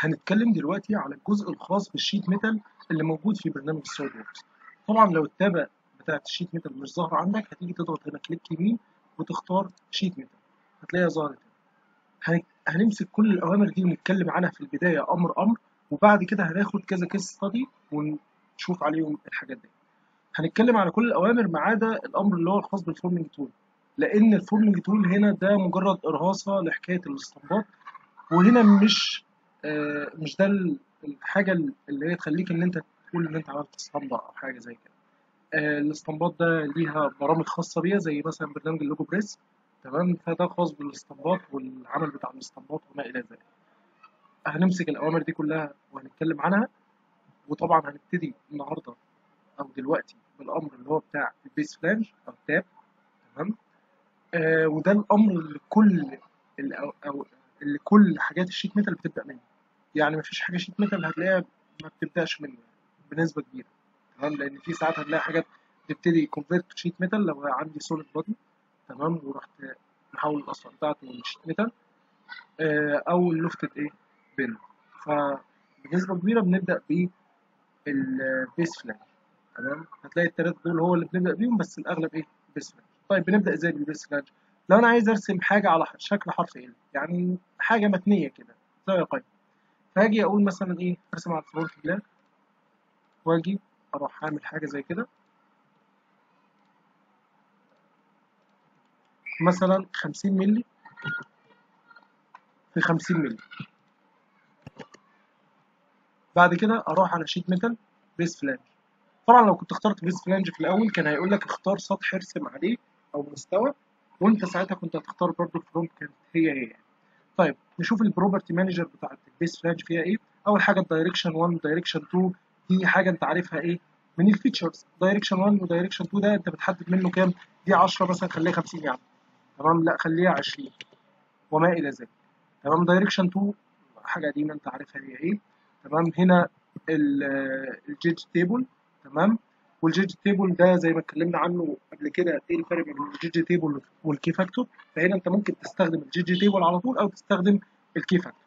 هنتكلم دلوقتي على الجزء الخاص بال sheet metal اللي موجود في برنامج ال SolidWorks طبعا لو التابة بتاعت ال sheet metal مش ظاهرة عندك هتيجي تضغط هنا click يمين وتختار sheet metal. هتلاقيها ظهرت هنا. هنمسك كل الأوامر دي ونتكلم عنها في البداية أمر أمر وبعد كده هناخد كذا case study ونشوف عليهم الحاجات دي. هنتكلم على كل الأوامر ما عدا الأمر اللي هو الخاص بال forming tool لأن ال forming tool هنا ده مجرد إرهاصة لحكاية الاستنباط وهنا مش مش ده الحاجة اللي هي تخليك إن أنت تقول إن أنت عملت أسطمبة أو حاجة زي كده. آه الأسطمبات ده ليها برامج خاصة بيها زي مثلا برنامج ال Logopress تمام؟ فده خاص بالأسطمبات والعمل بتاع الأسطمبات وما إلى ذلك. هنمسك الأوامر دي كلها وهنتكلم عنها وطبعا هنبتدي النهاردة أو دلوقتي بالأمر اللي هو بتاع ال base flange أو ال tab تمام؟ آه وده الأمر اللي كل اللي كل حاجات ال sheet metal بتبدأ منه. يعني مفيش حاجة sheet metal هتلاقيها ما بتبدأش منه بنسبة كبيرة تمام؟ لأن في ساعات هتلاقي حاجات بتبتدي convert sheet metal لو عندي solid body تمام؟ ورحت محول الأصفر بتاعته ل sheet metal آه أو ال lofted إيه؟ bend. فبنسبة كبيرة بنبدأ بال base flange تمام؟ هتلاقي التلاتة دول هو اللي بنبدأ بيهم بس الأغلب إيه؟ base flange طيب بنبدأ إزاي بال base flange لو أنا عايز أرسم حاجة على شكل حرف L يعني حاجة متنية كده زاوية قايمة. فهاجي أقول مثلا إيه أرسم على ال front plane وأجي أروح أعمل حاجة زي كده. مثلا خمسين ملي في خمسين ملي بعد كده أروح على sheet metal base flange طبعا لو كنت اخترت base flange في الأول كان هيقول لك اختار سطح ارسم عليه أو مستوى وأنت ساعتها كنت هتختار برضه ال front كانت هي هي. طيب نشوف ال property manager بتاعت ال base flange فيها إيه. أول حاجة ال direction 1 direction 2 دي حاجة أنت عارفها إيه. من ال features direction 1 و direction 2 ده أنت بتحدد منه كام؟ دي 10 مثلا خليها 50 يعني. تمام؟ لا خليها 20 وما إلى ذلك. تمام؟ direction 2 حاجة قديمة أنت عارفها هي إيه. تمام؟ هنا ال gauge table تمام؟ وال gauge table ده زي ما اتكلمنا عنه قبل كده إيه الفرق بين ال gauge table وال K factor فهنا أنت ممكن تستخدم ال gauge table على طول أو تستخدم ال K factor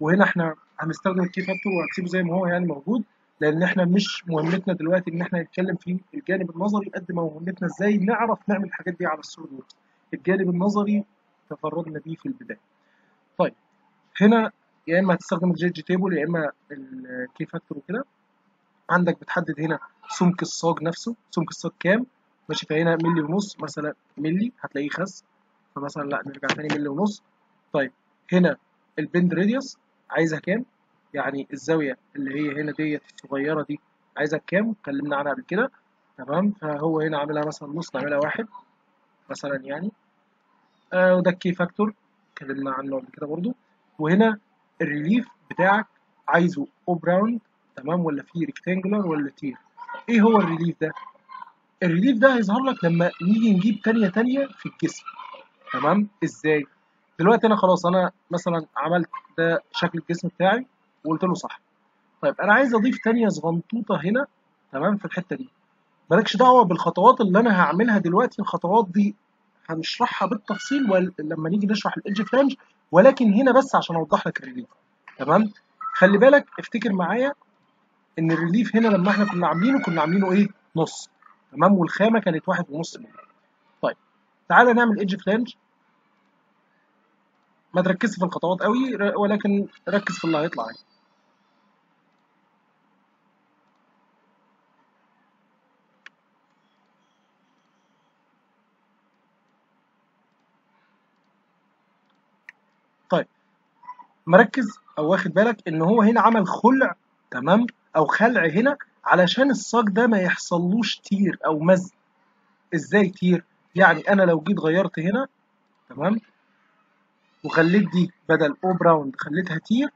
وهنا إحنا هنستخدم ال K factor وهنسيبه زي ما هو يعني موجود لأن إحنا مش مهمتنا دلوقتي إن إحنا نتكلم في الجانب النظري قد ما مهمتنا إزاي نعرف نعمل الحاجات دي على ال SolidWorks الجانب النظري تفردنا بيه في البداية. طيب هنا يا إما هتستخدم ال gauge table يا إما ال K factor وكده. عندك بتحدد هنا سمك الصاج نفسه. سمك الصاج كام؟ ماشي فهنا ملي ونص مثلا ملي هتلاقيه خس. فمثلا لا نرجع تاني ملي ونص. طيب هنا ال bend radius عايزها كام؟ يعني الزاوية اللي هي هنا ديت الصغيرة دي عايزها كام؟ اتكلمنا عنها قبل كده. تمام فهو هنا عاملها مثلا نص نعملها واحد مثلا يعني. آه وده ال K factor اتكلمنا عنه قبل كده برضو. وهنا ال relief بتاعك عايزه obround تمام ولا فيه rectangular ولا tear؟ إيه هو ال relief ده؟ ال relief ده هيظهر لك لما نيجي نجيب تنية تانية في الجسم تمام؟ إزاي؟ دلوقتي أنا خلاص أنا مثلا عملت ده شكل الجسم بتاعي وقلت له صح. طيب أنا عايز اضيف تنية صغنطوطة هنا تمام في الحتة دي. مالكش دعوة بالخطوات اللي أنا هعملها دلوقتي الخطوات دي هنشرحها بالتفصيل لما نيجي نشرح ال edge flange ولكن هنا بس عشان اوضح لك ال relief تمام؟ خلي بالك افتكر معايا إن ال relief هنا لما إحنا كنا عاملينه كنا عاملينه إيه؟ نص. تمام؟ والخامة كانت واحد ونص ملي طيب تعالى نعمل edge flange ما تركزش في الخطوات قوي ولكن ركز في اللي هيطلع يعني. طيب مركز أو واخد بالك إن هو هنا عمل خلع تمام؟ أو خلع هنا علشان الصاج ده ما يحصلوش تير أو مزق. إزاي tear؟ يعني أنا لو جيت غيرت هنا تمام؟ وخليت دي بدل obround خليتها tear.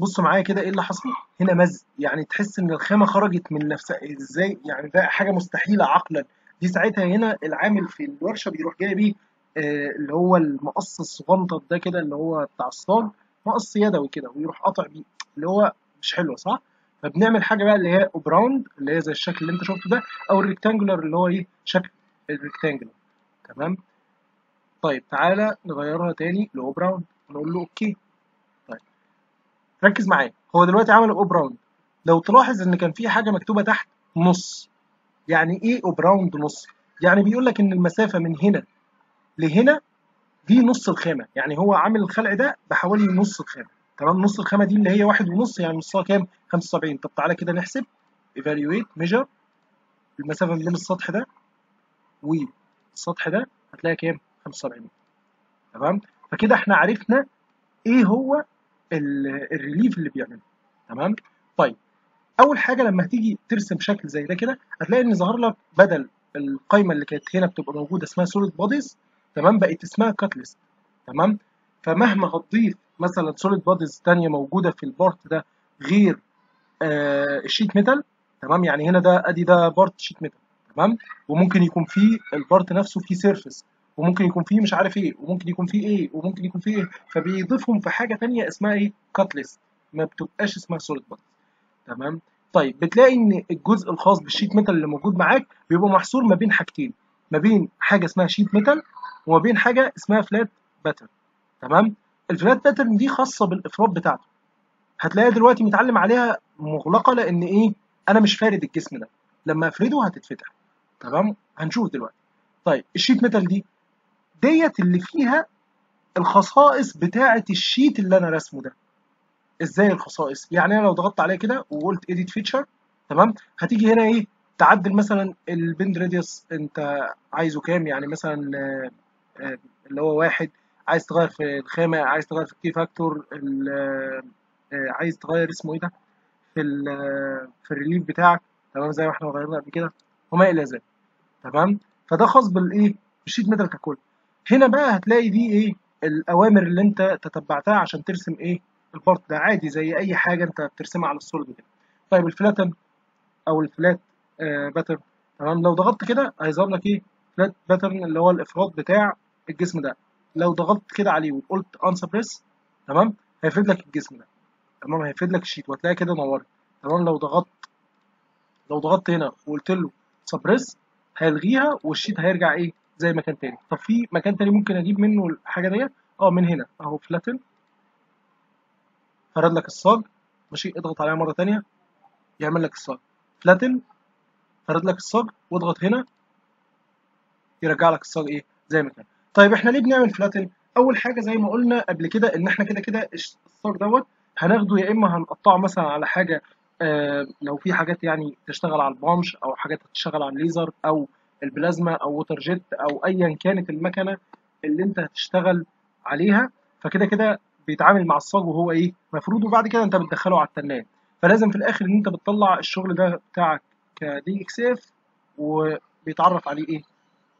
بص معايا كده إيه اللي حصل؟ هنا مزق. يعني تحس إن الخامه خرجت من نفسها. إزاي؟ يعني ده حاجة مستحيلة عقلا. دي ساعتها هنا العامل في الورشة بيروح جاي بيه آه اللي هو المقص الصغنطط ده كده اللي هو بتاع الصاج. مقص يدوي كده ويروح قاطع بيه اللي هو مش حلو صح؟ فبنعمل حاجة بقى اللي هي obround اللي هي زي الشكل اللي انت شفته ده أو ال rectangular اللي هو إيه؟ شكل ال rectangular. تمام؟ طيب تعالى نغيرها تاني ل obround نقول له okay. طيب ركز معايا. هو دلوقتي عمل obround لو تلاحظ إن كان في حاجة مكتوبة تحت نص. يعني إيه obround نص؟ يعني بيقول لك إن المسافة من هنا لهنا دي نص الخامة. يعني هو عامل الخلع ده بحوالي نص الخامة. تمام؟ نص الخامة دي اللي هي واحد ونص يعني نصها كام؟ 75 طب تعالى كده نحسب. Evaluate measure. المسافه بين السطح ده والسطح ده هتلاقي كام؟ 75 تمام؟ فكده إحنا عرفنا إيه هو ال relief اللي بيعمله. تمام؟ طيب أول حاجة لما هتيجي ترسم شكل زي ده كده هتلاقي إن ظهر لك بدل القايمة اللي كانت هنا بتبقى موجودة اسمها solid bodies تمام؟ بقت اسمها cut list تمام؟ فمهما هتضيف مثلا solid bodies ثانية موجودة في ال part ده غير آه ال sheet metal تمام؟ يعني هنا ده أدي ده part sheet metal تمام؟ وممكن يكون فيه ال part نفسه فيه surface وممكن يكون فيه مش عارف إيه وممكن يكون فيه إيه وممكن يكون فيه إيه. فبيضيفهم في حاجة ثانية اسمها إيه؟ cut list ما بتبقاش اسمها solid bodies تمام؟ طيب بتلاقي إن الجزء الخاص بال sheet metal اللي موجود معاك بيبقى محصور ما بين حاجتين. ما بين حاجة اسمها sheet metal وما بين حاجة اسمها flat pattern تمام؟ ال flat pattern دي خاصة بالافراد بتاعته. هتلاقيها دلوقتي متعلم عليها مغلقة لأن إيه؟ أنا مش فارد الجسم ده. لما أفرده هتتفتح. تمام؟ هنشوف دلوقتي. طيب ال sheet metal دي ديت اللي فيها الخصائص بتاعة ال sheet اللي أنا راسمه ده. إزاي الخصائص؟ يعني أنا لو ضغطت عليه كده وقلت edit feature تمام؟ هتيجي هنا إيه؟ تعدل مثلا ال bend radius أنت عايزه كام؟ يعني مثلا اللي هو واحد عايز تغير في الخامة عايز تغير في ال K factor عايز تغير اسمه إيه ده؟ في ال في ال relief بتاعك. تمام؟ زي ما إحنا غيرنا قبل كده. وما إلى ذلك. تمام؟ فده خاص بالايه بال sheet metal ككل. هنا بقى هتلاقي دي إيه؟ الأوامر اللي أنت تتبعتها عشان ترسم إيه؟ ال part ده. عادي زي أي حاجة أنت بترسمها على ال solid كده. طيب ال flatten أو ال flat آه pattern. تمام؟ لو ضغطت كده هيظهر لك إيه؟ flat pattern اللي هو الافراد بتاع الجسم ده. لو ضغطت كده عليه وقلت unsuppress تمام؟ هيفرد لك الجسم ده. تمام؟ هيفرد لك ال sheet وهتلاقي كده نورت تمام؟ لو ضغطت لو ضغطت هنا وقلت له suppress هيلغيها وال sheet هيرجع إيه؟ زي ما كان تاني. طب في مكان تاني ممكن أجيب منه الحاجة ديت؟ آه من هنا. أهو flatten فرد لك الصاج ماشي؟ اضغط عليها مرة تانية. يعمل لك الصاج flatten فرد لك الصاج واضغط هنا. يرجع لك الصاج إيه؟ زي ما كان طيب إحنا ليه بنعمل flatten أول حاجة زي ما قلنا قبل كده إن إحنا كده كده الصاج دوت هناخده يا إما هنقطعه مثلا على حاجة آه لو في حاجات يعني تشتغل على ال punch أو حاجات تشتغل على الليزر أو البلازما أو water jet أو ايا كانت المكنة اللي أنت هتشتغل عليها فكده كده بيتعامل مع الصاج وهو إيه؟ مفروض وبعد كده أنت بتدخله على التناية. فلازم في الآخر إن أنت بتطلع الشغل ده بتاعك ك DXF وبيتعرف عليه إيه؟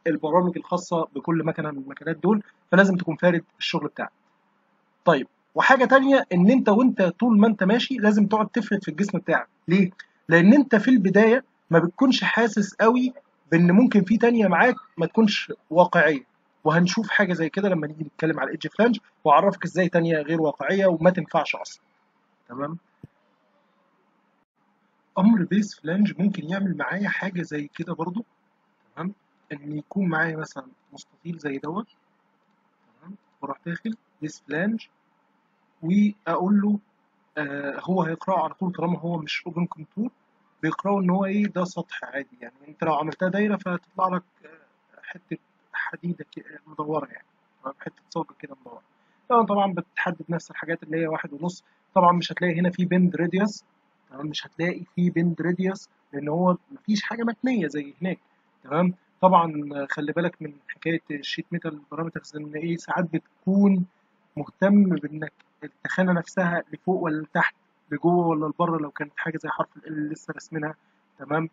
البرامج الخاصة بكل مكنة من المكنات دول فلازم تكون فارد الشغل بتاعك. طيب وحاجة تانية إن أنت وأنت طول ما أنت ماشي لازم تقعد تفرد في الجسم بتاعك. ليه؟ لأن أنت في البداية ما بتكونش حاسس قوي بإن ممكن في تنية معاك ما تكونش واقعية. وهنشوف حاجة زي كده لما نيجي نتكلم على ال edge flange وأعرفك إزاي تنية غير واقعية وما تنفعش أصلا. تمام؟ أمر base flange ممكن يعمل معايا حاجة زي كده برضو؟ إن يكون معايا مثلا مستطيل زي دوت تمام؟ وأروح داخل base flange وأقول له آه هو هيقرأه على طول طالما هو مش open contour بيقرأه إن هو إيه ده سطح عادي يعني. أنت لو عملتها دايرة فهتطلع لك آه حتة حديدة مدورة يعني حتة صاجه كده مدورة. طبعا طبعا بتحدد نفس الحاجات اللي هي واحد ونص. طبعا مش هتلاقي هنا في bend radius تمام؟ مش هتلاقي في bend radius لأن هو مفيش حاجة متنية زي هناك تمام؟ طبعا خلي بالك من حكاية ال sheet metal parameters إن إيه ساعات بتكون مهتم بإنك التخانة نفسها لفوق ولا لتحت لجوه ولا لبره لو كانت حاجة زي حرف ال اللي لسه راسمينها تمام؟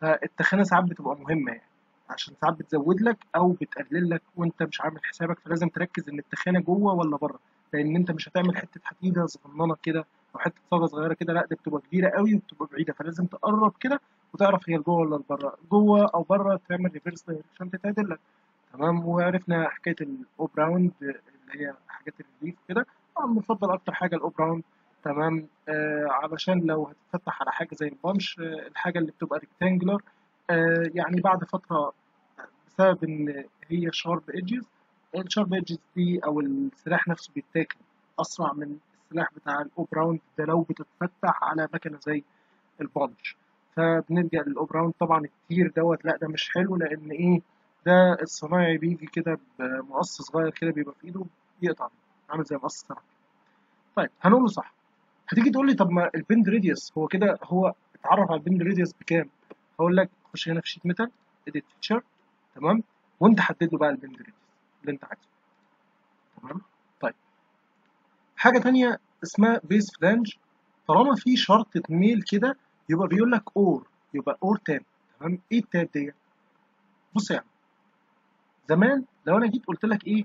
فالتخانة ساعات بتبقى مهمة يعني عشان ساعات بتزود لك أو بتقلل لك وأنت مش عامل حسابك فلازم تركز إن التخانة جوه ولا بره لأن أنت مش هتعمل حتة حديدة صغننة كده أو حتة صاجه صغيرة كده لأ دي بتبقى كبيرة قوي وبتبقى بعيدة فلازم تقرب كده وتعرف هي جوه ولا بره جوه أو بره تعمل ريفرس عشان تتعدل لك. تمام؟ وعرفنا حكاية ال obround اللي هي حاجات ال relief كده. طبعا بنفضل أكتر حاجة ال obround. تمام؟ آه علشان لو هتتفتح على حاجة زي ال punch آه الحاجة اللي بتبقى rectangular آه يعني بعد فترة بسبب إن هي sharp edges ال sharp edges دي أو السلاح نفسه بيتاكل أسرع من السلاح بتاع ال obround ده لو بتتفتح على مكنة زي ال punch فبنلجأ لل obround طبعا ال tear دوت لا ده مش حلو لأن إيه؟ ده الصنايعي بيجي كده بمقص صغير كده بيبقى في إيده يقطع عامل زي مقص سمك طيب هنقول له صح. هتيجي تقول لي طب ما ال bend radius هو كده هو اتعرف على ال bend radius بكام؟ هقول لك خش هنا في sheet metal edit feature تمام؟ وانت حدد له بقى ال bend radius اللي انت عايزه. تمام؟ حاجة تانية اسمها base flange طالما في شرطة ميل كده يبقى بيقول لك or يبقى or tab تمام؟ إيه ال tab ديت بص يا عم. زمان لو أنا جيت قلت لك إيه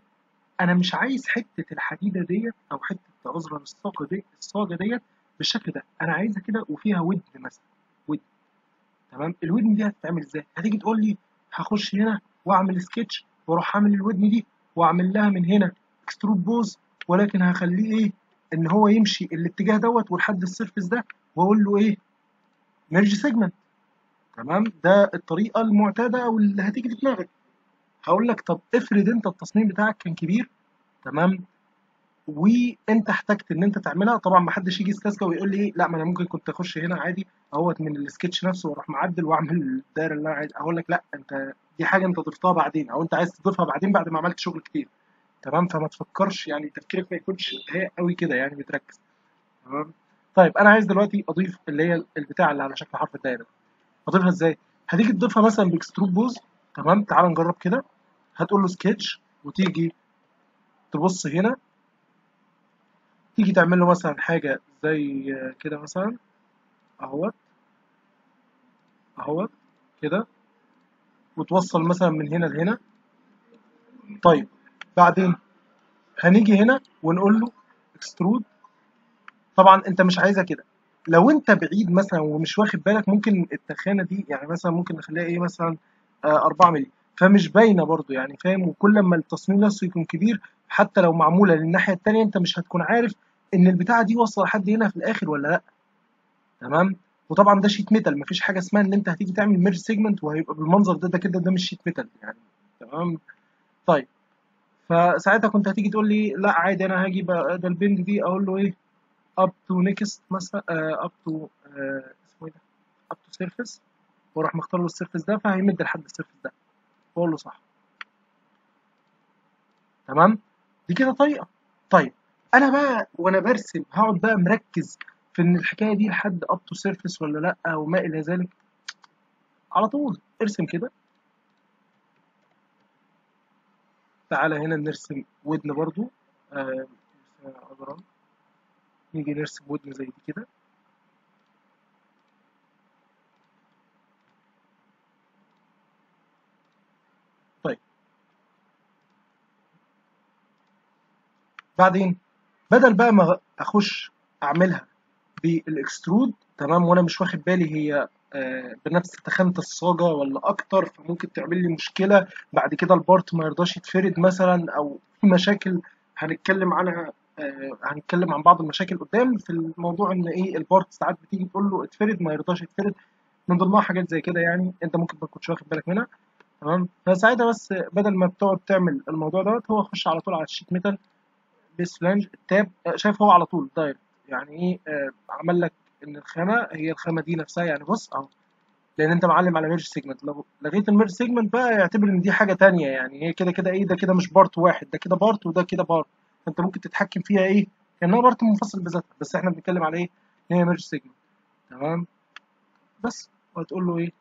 أنا مش عايز حتة الحديدة ديت أو حتة عذرا الصاجه دي الصاجة ديت بالشكل ده. أنا عايزها كده وفيها ودن مثلا. ودن تمام؟ الودن دي هتتعمل إزاي؟ هتيجي تقول لي هخش هنا وأعمل سكتش وأروح أعمل الودن دي وأعمل لها من هنا. extrude boss ولكن هخليه إيه؟ إن هو يمشي الاتجاه دوت ولحد ال surface ده وأقول له إيه؟ merge segment. تمام؟ ده الطريقة المعتادة أو اللي هتيجي في دماغك. هقول لك طب افرض أنت التصميم بتاعك كان كبير تمام؟ وأنت احتجت إن أنت تعملها طبعا ما حدش يجي يستذكى ويقول لي إيه؟ لا ما أنا ممكن كنت أخش هنا عادي أهوت من السكتش نفسه وأروح معدل وأعمل الدايرة اللي أنا عايز. أقول لك لا أنت دي حاجة أنت ضفتها بعدين أو أنت عايز تضيفها بعدين بعد ما عملت شغل كتير. تمام؟ فما تفكرش يعني تفكيرك ما يكونش هي قوي كده يعني بتركز. تمام؟ طيب أنا عايز دلوقتي أضيف اللي هي البتاع اللي على شكل حرف الدايره أضيفها إزاي؟ هتيجي تضيفها مثلا ب extrude boss. تمام؟ تعال نجرب كده. هتقول له سكتش وتيجي تبص هنا. تيجي تعمل له مثلا حاجة زي كده مثلا. أهوت. أهوت. كده. وتوصل مثلا من هنا لهنا. طيب. بعدين هنيجي هنا ونقول له اكسترود طبعا أنت مش عايزها كده. لو أنت بعيد مثلا ومش واخد بالك ممكن التخانة دي يعني مثلا ممكن نخليها إيه مثلا آه 4 مللي. فمش باينة برضو يعني فاهم؟ وكل ما التصميم نفسه يكون كبير حتى لو معمولة للناحية التانية أنت مش هتكون عارف إن البتاعة دي واصلة لحد هنا في الآخر ولا لأ. تمام؟ وطبعا ده sheet metal مفيش حاجة اسمها إن أنت هتيجي تعمل merge segment وهيبقى بالمنظر ده ده كده ده مش sheet metal يعني. تمام؟ طيب. فساعتها كنت هتيجي تقول لي لا عادي أنا هاجي ده ال end دي أقول له إيه؟ up to next مثلا up to اسمه إيه ده؟ up to surface وأروح مختار له ال surface ده فهيمد لحد ال surface ده. واقول له صح. تمام؟ دي كده طريقه طيب أنا بقى وأنا برسم هقعد بقى مركز في إن الحكاية دي لحد up to surface ولا لأ وما إلى ذلك؟ على طول ارسم كده. تعالى هنا نرسم ودن برضو. آه نيجي نرسم ودن زي دي كده. طيب. بعدين بدل بقى ما أخش أعملها بال extrude تمام وأنا مش واخد بالي هي بنفس تخانة الصاجة ولا أكتر فممكن تعمل لي مشكلة بعد كده ال part ما يرضاش يتفرد مثلا أو في مشاكل هنتكلم عنها آه هنتكلم عن بعض المشاكل قدام في الموضوع إن إيه ال part ساعات بتيجي تقول له اتفرد ما يرضاش يتفرد من ضمنها حاجات زي كده يعني أنت ممكن ما تكونش واخد بالك منها. تمام؟ فساعتها بس بدل ما بتقعد تعمل الموضوع دوت هو خش على طول على ال sheet metal base flange ال tab شايف هو على طول direct. يعني إيه آه عمل لك إن الخامة هي الخامة دي نفسها يعني بص اهو لأن أنت معلم على merge segment لو لغيت ال merge segment بقى يعتبر إن دي حاجة تانية يعني. هي كده كده إيه ده كده مش part واحد ده كده part وده كده part فأنت ممكن تتحكم فيها إيه؟ كانها part منفصل بذاتها. بس إحنا بنتكلم على إيه؟ إن هي merge segment تمام؟ بس. وهتقول له إيه؟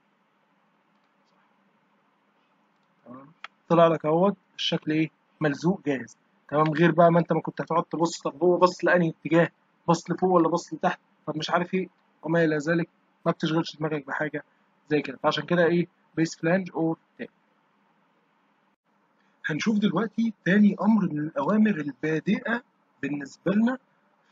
تمام. طلع لك أهوت الشكل إيه؟ ملزوق جاهز. تمام؟ غير بقى ما أنت ما كنت هتقعد تبص طب هو بص لأنهي اتجاه؟ بص لفوق ولا بص لتحت؟ طب مش عارف إيه. وما إلى ذلك ما بتشغلش دماغك بحاجة زي كده. فعشان كده إيه base flange or tab هنشوف دلوقتي تاني أمر من الأوامر البادئة بالنسبة لنا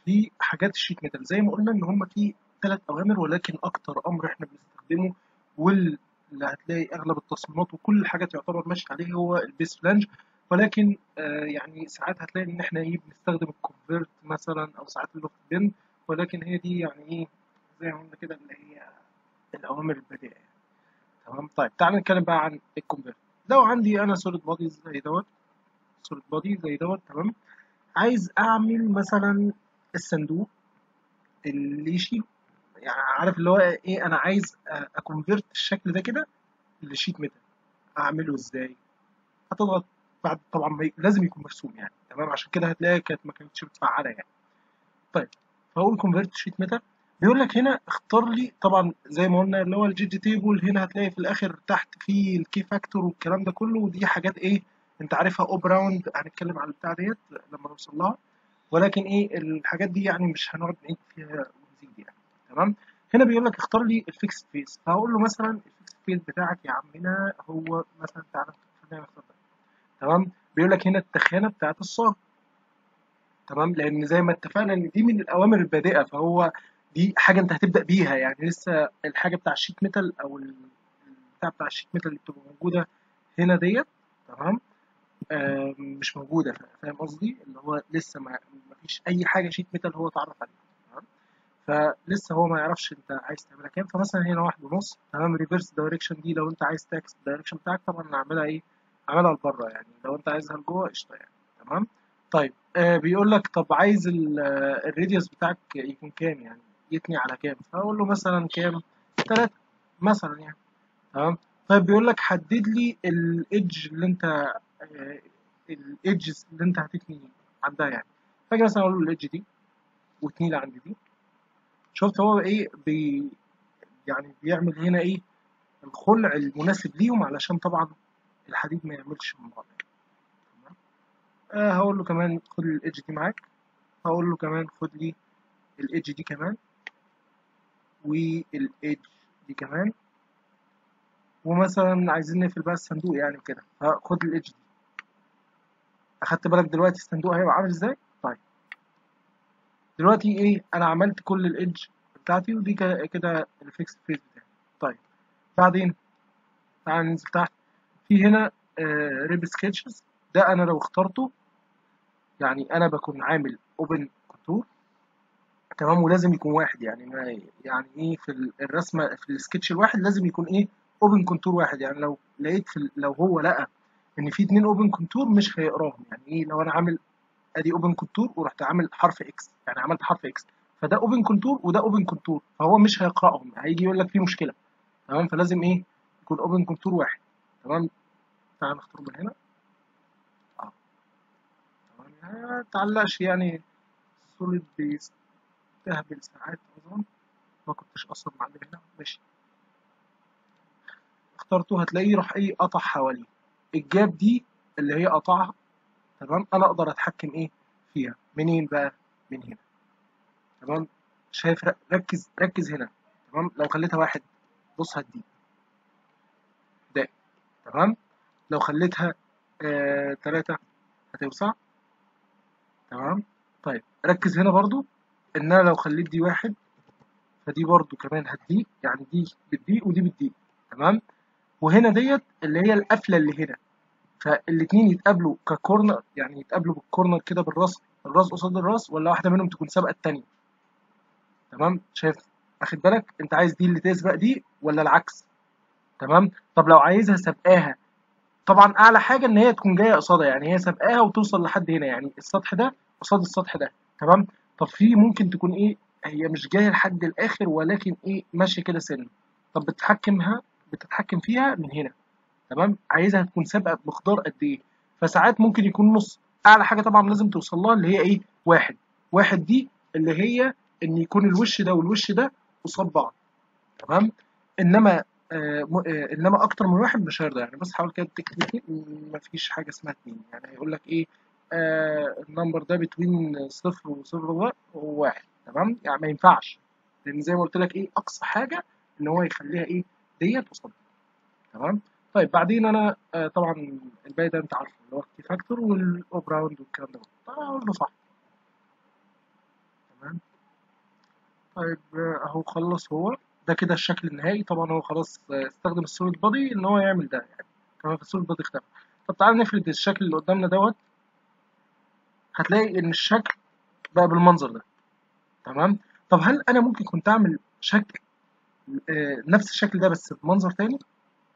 في حاجات ال sheet metal زي ما قلنا إن هم في ثلاث أوامر ولكن أكتر أمر إحنا بنستخدمه واللي هتلاقي أغلب التصميمات وكل الحاجات يعتبر ماشي عليه هو ال base flange ولكن آه يعني ساعات هتلاقي إن إحنا إيه بنستخدم ال convert مثلا أو ساعات ال lofted bend ولكن هي دي يعني إيه زي ما قلنا كده اللي هي الأوامر البديهيه. تمام؟ طيب تعال نتكلم بقى عن ال convert لو عندي أنا solid body زي دوت solid body زي دوت تمام؟ عايز أعمل مثلا الصندوق اللي يشيل يعني عارف اللي هو إيه أنا عايز ا convert الشكل ده كده ل sheet metal. أعمله إزاي؟ هتضغط بعد طبعا لازم يكون مرسوم يعني تمام؟ عشان كده هتلاقي كانت ما كانتش متفعلة يعني. طيب فاقول convert sheet metal بيقول لك هنا اختار لي طبعا زي ما قلنا اللي هو ال gauge table هنا هتلاقي في الآخر تحت في ال K factor والكلام ده كله ودي حاجات إيه أنت عارفها override هنتكلم على البتاع ديت لما نوصل لها. ولكن إيه الحاجات دي يعني مش هنقعد نعيد فيها ونزيد يعني. تمام؟ هنا بيقول لك اختار لي ال fixed face فهقول له مثلا ال fixed face بتاعك يا عمنا هو مثلا تعالى خلينا نختار تمام؟ بيقول لك هنا التخانة بتاعت الصاج. تمام؟ لأن زي ما اتفقنا إن دي من الأوامر البادئة فهو دي حاجة أنت هتبدأ بيها. يعني لسه الحاجة بتاع ال sheet metal أو ال- البتاع بتاع ال sheet metal اللي بتبقى موجودة هنا ديت تمام؟ مش موجودة. فا- فاهم قصدي؟ اللي هو لسه ما فيش أي حاجة sheet metal هو اتعرف عليها تمام؟ فلسه هو ما يعرفش أنت عايز تعملها كام. فمثلا هنا واحد ونص تمام؟ reverse direction دي لو أنت عايز تعكس ال direction بتاعك طبعا نعملها إيه؟ اعملها لبره يعني. لو أنت عايزها لجوه قشطة يعني تمام؟ طيب آه بيقول لك طب عايز آه، ال radius بتاعك يكون كام يعني؟ يتني على كام؟ فأقول له مثلا كام؟ 3 مثلا يعني. تمام؟ طيب بيقول لك حدد لي ال edge اللي أنت ال edges اللي أنت هتتني عندها يعني. فاجي مثلا أقول له ال edge دي واتني لي عند دي. شفت هو إيه بي يعني بيعمل هنا إيه؟ الخلع المناسب ليهم علشان طبعا الحديد ما يعملش من بعض آه هقول له كمان خد ال edge دي معاك. هقول له كمان خد لي ال edge دي كمان وال edge دي كمان. ومثلا عايزين نقفل بقى الصندوق يعني كده فخد ال edge دي أخدت بالك دلوقتي الصندوق هيبقى عامل إزاي؟ طيب. دلوقتي إيه؟ أنا عملت كل ال edge بتاعتي ودي كده ال fixed face بتاعي. طيب. بعدين تعال ننزل تحت. في هنا rip sketches ده أنا لو اخترته يعني أنا بكون عامل open contour تمام؟ ولازم يكون واحد يعني ما يعني إيه في ال- الرسمة في السكتش الواحد لازم يكون إيه open contour واحد. يعني لو لقيت في لو هو لقى إن في اتنين open contour مش هيقراهم. يعني إيه؟ لو أنا عامل أدي open contour ورحت عامل حرف X يعني عملت حرف X فده open contour وده open contour فهو مش هيقرأهم. هيجي يقول لك في مشكلة. تمام؟ فلازم إيه؟ يكون open contour واحد. تمام؟ تعال نختار من هنا. ما تعلقش يعني Solid بيستهبل ساعات أظن. ما كنتش أصلا معلم هنا ماشي. اخترته هتلاقيه راح إيه قطع حواليه. ال gap دي اللي هي قطعها تمام؟ أنا أقدر أتحكم إيه فيها؟ منين بقى؟ من هنا. تمام؟ شايف؟ ركز ركز هنا. تمام؟ لو خليتها واحد بص هتدي ده. تمام؟ لو خليتها آه تلاتة هتوسع. تمام؟ طيب ركز هنا برضو إن أنا لو خليت دي واحد فدي برضو كمان هتضيق يعني دي بتضيق ودي بتضيق تمام؟ وهنا ديت اللي هي القفلة اللي هنا فالاتنين يتقابلوا ككورنر يعني يتقابلوا بالكورنر كده بالرأس الرأس قصاد الرأس ولا واحدة منهم تكون سابقة التانية؟ تمام؟ شايف؟ اخد بالك؟ أنت عايز دي اللي تسبق دي ولا العكس؟ تمام؟ طب لو عايزها سابقاها طبعا أعلى حاجة إن هي تكون جاية قصادها يعني هي سابقاها وتوصل لحد هنا يعني السطح ده قصاد السطح ده تمام؟ طب في ممكن تكون إيه هي مش جاية لحد الآخر ولكن إيه ماشية كده سن طب بتتحكمها بتتحكم فيها من هنا تمام؟ عايزها تكون سابقة بمقدار قد إيه؟ فساعات ممكن يكون نص. أعلى حاجة طبعا لازم توصل لها اللي هي إيه واحد. واحد دي اللي هي إن يكون الوش ده والوش ده قصاد بعض تمام؟ إنما إنما أكتر من واحد مش هيرضى يعني بس حاول كده تكتب اتنين مفيش حاجة اسمها اتنين. يعني هيقول لك إيه آه النمبر ده بين صفر وصفر وواحد تمام؟ يعني ما ينفعش. لأن زي ما قلت لك إيه أقصى حاجة إن هو يخليها إيه ديت قصاد تمام؟ طيب بعدين أنا آه طبعا الباقي ده أنت عارفه اللي هو ال K factor وال obround والكلام ده. طبعا أقول له صح. تمام؟ طيب آه، أهو خلص هو. ده كده الشكل النهائي. طبعا هو خلاص آه، استخدم ال solid body إن هو يعمل ده. يعني كمان في ال solid body اختفى طب تعال نفرد الشكل اللي قدامنا دوت. هتلاقي إن الشكل بقى بالمنظر ده. تمام؟ طب هل أنا ممكن كنت أعمل شكل آه، نفس الشكل ده بس بمنظر تاني؟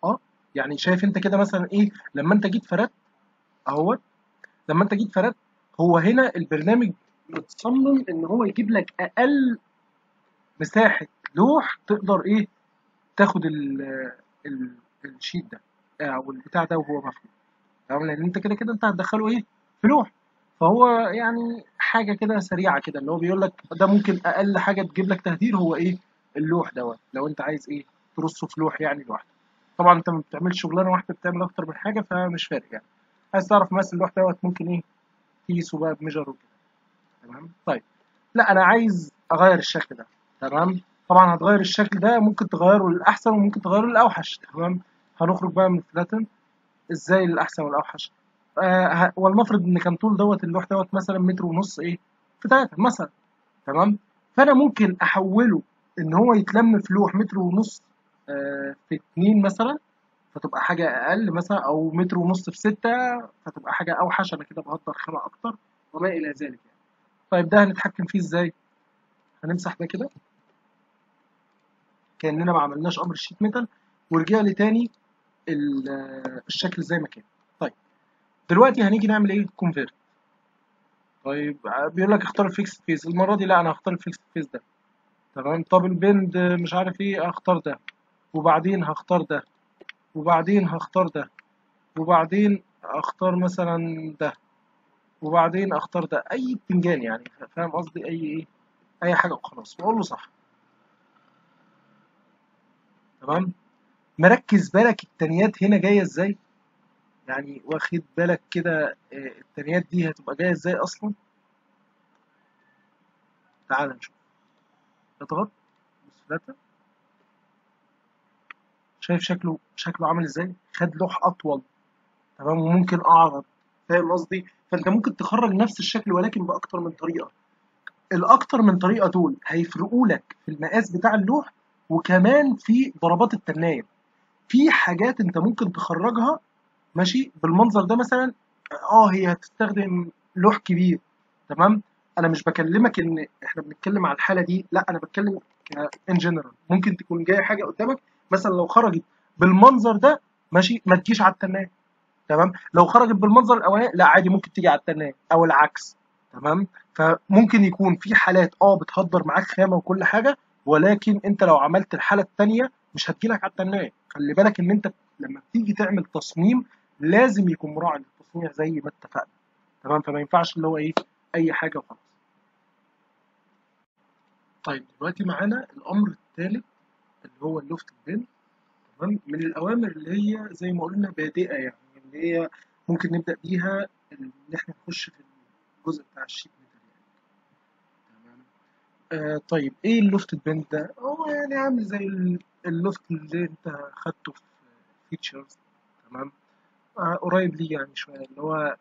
آه. يعني شايف أنت كده مثلا إيه لما أنت جيت فردت أهوت. لما أنت جيت فردت هو هنا البرنامج متصمم إن هو يجيب لك أقل مساحة لوح تقدر إيه تاخد ال ال الشيت ده أو البتاع ده وهو مفتوح تمام؟ لأن أنت كده كده أنت هتدخله إيه؟ في لوح فهو يعني حاجة كده سريعة كده اللي هو بيقول لك ده ممكن أقل حاجة تجيب لك تهدير هو إيه؟ اللوح دوت لو أنت عايز إيه؟ ترصه في لوح يعني لوحده. طبعا أنت ما بتعملش شغلانة واحدة بتعمل أكتر من حاجة فمش فارق يعني. عايز تعرف مثلا اللوح دوت ممكن إيه؟ تقيسه بقى بميجر وكده. تمام؟ طيب. لا أنا عايز أغير الشكل ده. تمام؟ طبعا هتغير الشكل ده ممكن تغيره للأحسن وممكن تغيره للأوحش تمام؟ هنخرج بقى من فلاتن إزاي الأحسن والأوحش؟ آه ولنفرض إن كان طول دوت اللوح دوت مثلا متر ونص إيه؟ في تلاتة مثلا تمام؟ فأنا ممكن أحوله إن هو يتلم في لوح متر ونص آه في اتنين مثلا فتبقى حاجة أقل مثلا أو متر ونص في ستة فتبقى حاجة أوحش أنا كده بهدر خامة أكتر وما إلى ذلك يعني. طيب ده هنتحكم فيه إزاي؟ هنمسح ده كده. كأننا ما عملناش أمر ال sheet metal ورجع لي تاني الشكل زي ما كان. طيب دلوقتي هنيجي نعمل إيه؟ convert طيب بيقول لك اختار ال fixed face المرة دي لا أنا هختار ال fixed face ده. تمام؟ طب ال bend مش عارف إيه أختار ده. وبعدين هختار ده. وبعدين هختار ده. وبعدين أختار مثلا ده. وبعدين أختار ده. أي بتنجان يعني فاهم قصدي؟ أي إيه؟ أي حاجة وخلاص. واقول له صح. تمام؟ مركز بالك التانيات هنا جاية إزاي؟ يعني واخد بالك كده التانيات دي هتبقى جاية إزاي أصلا؟ تعال نشوف. اضغط بص فلاتة شايف شكله شكله عامل إزاي؟ خد لوح أطول. تمام؟ وممكن أعرض. فاهم قصدي؟ فأنت ممكن تخرج نفس الشكل ولكن بأكتر من طريقة. الأكتر من طريقة دول هيفرقوا لك في المقاس بتاع اللوح وكمان في ضربات التنايه في حاجات انت ممكن تخرجها ماشي؟ بالمنظر ده مثلا آه هي هتستخدم لوح كبير تمام؟ أنا مش بكلمك إن إحنا بنتكلم على الحالة دي لا أنا بتكلم ان جنرال ممكن تكون جاية حاجة قدامك مثلا لو خرجت بالمنظر ده ماشي؟ ما تجيش على التنايه تمام؟ لو خرجت بالمنظر الأولاني لا عادي ممكن تيجي على التنايه أو العكس تمام؟ فممكن يكون في حالات آه بتهدر معاك خامة وكل حاجة ولكن انت لو عملت الحالة الثانية مش هتجيلك على التنايه خلي بالك ان انت لما بتيجي تعمل تصميم لازم يكون مراعي للتصنيع زي ما اتفقنا. تمام؟ فما ينفعش اللي هو إيه اي حاجة وخلاص. طيب دلوقتي معانا الأمر الثالث اللي هو اللوفت بين. تمام؟ من الأوامر اللي هي زي ما قلنا بادئة يعني اللي هي ممكن نبدأ بيها إن إحنا نخش في الجزء بتاع ال sheet آه طيب إيه ال lofted bend ده؟ هو يعني عامل زي ال loft اللي أنت خدته في features تمام؟ آه قريب ليه يعني شوية اللي هو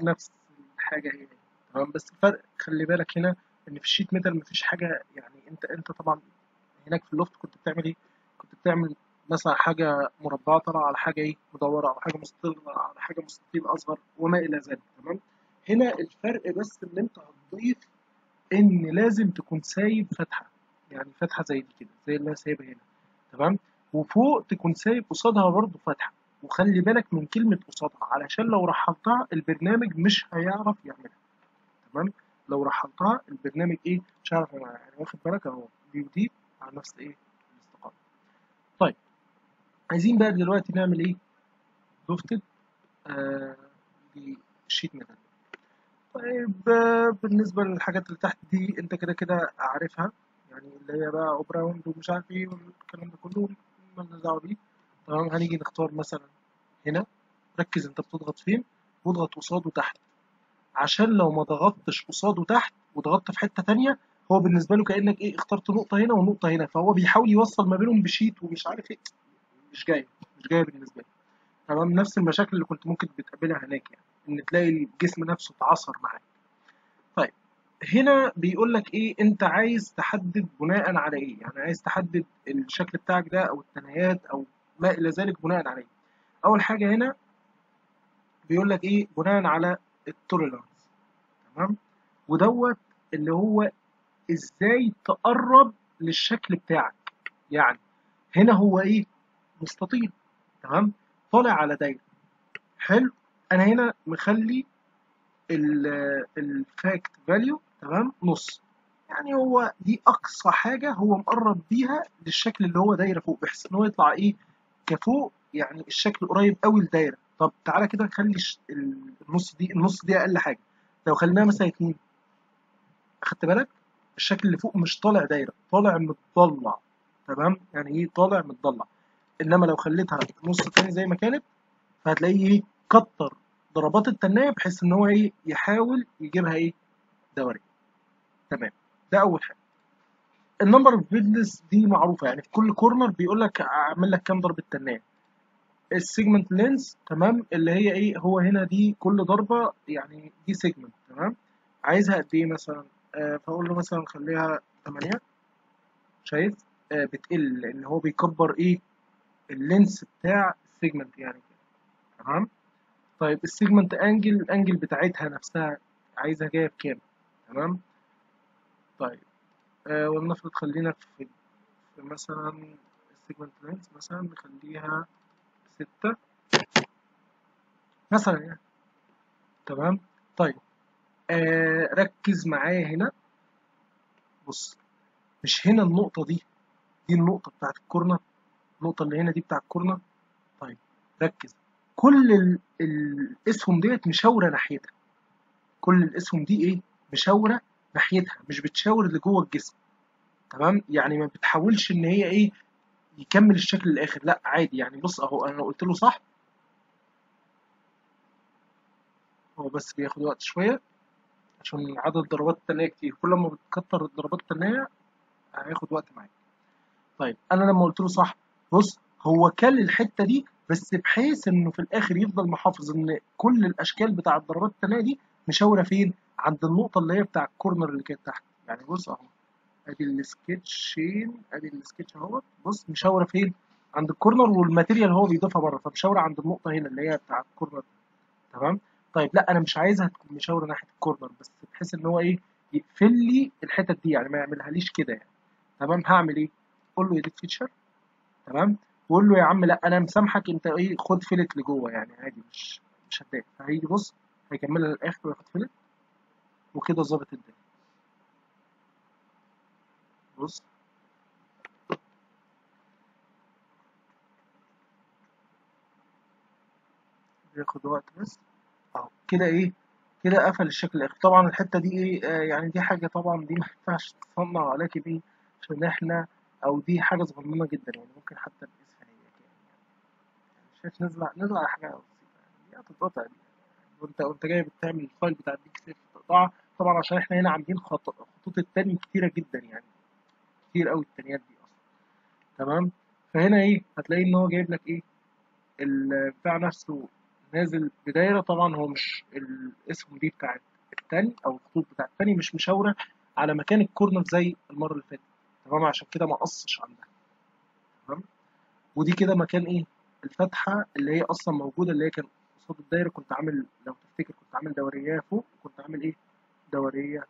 نفس الحاجة هي تمام؟ بس الفرق خلي بالك هنا إن في ال sheet metal مفيش حاجة يعني أنت أنت طبعا هناك في ال loft كنت بتعمل إيه؟ كنت بتعمل مثلا حاجة مربعة طالعة على حاجة إيه؟ مدورة أو حاجة مستطيلة على حاجة مستطيل أصغر وما إلى ذلك تمام؟ هنا الفرق بس إن أنت هتضيف إن لازم تكون سايب فتحة. يعني فتحة زي دي كده زي اللي أنا سايبها هنا. تمام؟ وفوق تكون سايب قصادها برضو فتحة. وخلي بالك من كلمة قصادها علشان لو رحلتها البرنامج مش هيعرف يعملها. تمام؟ لو رحلتها البرنامج إيه؟ مش عارف يعني واخد بالك أهو بيضيف على نفس إيه؟ الاستقامه طيب عايزين بقى دلوقتي نعمل إيه؟ lofted آه لل sheet metal طيب بالنسبة للحاجات اللي تحت دي أنت كده كده عارفها يعني اللي هي بقى obround ومش عارف إيه والكلام ده كله مالناش دعوة بيه. تمام هنيجي نختار مثلا هنا. ركز أنت بتضغط فين؟ واضغط قصاده تحت. عشان لو ما ضغطتش قصاده تحت وضغطت في حتة تانية هو بالنسبة له كأنك إيه اخترت نقطة هنا ونقطة هنا فهو بيحاول يوصل ما بينهم بشيت ومش عارف إيه. مش جاي مش جاية بالنسبة لي تمام نفس المشاكل اللي كنت ممكن بتقابلها هناك يعني. إن تلاقي الجسم نفسه اتعصر معاك. طيب هنا بيقول لك إيه؟ أنت عايز تحدد بناء على إيه؟ يعني عايز تحدد الشكل بتاعك ده أو الثنايات أو ما إلى ذلك بناء على إيه. أول حاجة هنا بيقول لك إيه؟ بناء على ال tolerance تمام؟ ودوت اللي هو إزاي تقرب للشكل بتاعك. يعني هنا هو إيه؟ مستطيل. تمام؟ طالع على دايرة. حلو؟ أنا هنا مخلي ال facet value تمام؟ نص. يعني هو دي أقصى حاجة هو مقرب بيها للشكل اللي هو دايرة فوق بحيث إن هو يطلع إيه؟ كفوق يعني الشكل قريب قوي لدايرة. طب تعالى كده نخلي النص دي النص دي أقل حاجة. لو خليناها مثلا اتنين. اخدت بالك؟ الشكل اللي فوق مش طالع دايرة طالع متضلع. تمام؟ يعني إيه طالع متضلع؟ إنما لو خليتها نص تاني زي ما كانت فهتلاقيه إيه؟ كتر ضربات التناية بحيث إن هو إيه يحاول يجيبها إيه؟ دوري تمام. ده أول حاجة. ال number of bends دي معروفة. يعني في كل corner بيقول لك أعمل لك كام ضربة تناية. ال segment length تمام اللي هي إيه هو هنا دي كل ضربة يعني دي segment تمام. عايزها قد إيه مثلا؟ آه فأقول له مثلا خليها 8 شايف؟ آه بتقل لأن هو بيكبر إيه؟ ال length بتاع ال segment يعني تمام؟ طيب ال segment angle ال angle بتاعتها نفسها عايزها جاية بكام؟ تمام؟ طيب آه ولنفرض خلينا في, في مثلا ال segment length مثلا نخليها ستة. مثلا يعني. تمام؟ طيب آه ركز معايا هنا. بص مش هنا النقطة دي دي النقطة بتاعت ال corner. النقطة اللي هنا دي بتاعت ال corner. طيب ركز. كل ال- الاسهم ديت مشاورة ناحيتها. كل الاسهم دي إيه؟ مشاورة ناحيتها مش بتشاور لجوه الجسم. تمام؟ يعني ما بتحاولش ان هي إيه؟ يكمل الشكل الآخر لا عادي. يعني بص اهو أنا قلت له صح. هو بس بياخد وقت شوية عشان عدد ضربات التناية كتير. كل ما بتكتر ضربات التناية هياخد وقت معاك. طيب أنا لما قلت له صح بص هو كل الحتة دي بس بحيث إنه في الآخر يفضل محافظ إن كل الأشكال بتاع ضربات التناية دي مشاورة فين؟ عند النقطة اللي هي بتاع ال corner اللي كانت تحت. يعني بص أهو. أدي السكتشين أدي السكتش أهو. بص مشاورة فين؟ عند ال corner وال material هو بيضيفها بره. فمشاورة عند النقطة هنا اللي هي بتاع ال corner تمام؟ طيب لا أنا مش عايزها تكون مشاورة ناحية ال corner بس بحيث إن هو إيه؟ يقفل لي الحتت دي. يعني ما يعملها ليش كده يعني. تمام؟ هعمل إيه؟ قول له edit feature. تمام؟ وقول له يا عم لا أنا مسامحك أنت إيه خد fillet لجوه يعني عادي مش مش هتضايق. فهيجي بص هيكملها للآخر وياخد فيلت وكده ظابط الدنيا. بص. بياخد وقت بس. أهو كده إيه كده قفل الشكل الآخر. طبعا الحتة دي إيه آه يعني دي حاجة طبعا دي ما ينفعش تصنع ولكن إيه عشان إحنا أو دي حاجة صغننة جدا يعني ممكن حتى شايف نزرع نزرع حاجة بسيطه يعني دي هتتقطع دي. وانت وأنت جاي بتعمل الفايل بتاع الديك سيف تقطعها طبعا عشان إحنا هنا عاملين خط... خطوط التاني كتيرة جدا يعني. كتير قوي التانيات دي أصلا. تمام؟ فهنا إيه؟ هتلاقي إن هو جايب لك إيه؟ البتاع نفسه نازل. بدايرة طبعا هو مش الاسم دي بتاعت التاني أو الخطوط بتاعت التاني مش مشاورة على مكان الكورنر زي المرة اللي فاتت. تمام؟ عشان كده ما قصش عندها. تمام؟ ودي كده مكان إيه؟ الفتحة اللي هي أصلا موجودة اللي هي كان قصاد الدايرة كنت عامل لو تفتكر كنت عامل دورية فوق كنت عامل إيه؟ دورية